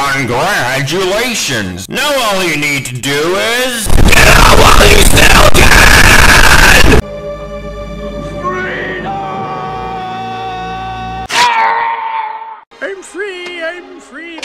Congratulations! Now all you need to do is... Get out while you still can! Freedom! I'm free, I'm free!